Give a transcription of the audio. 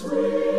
sweet.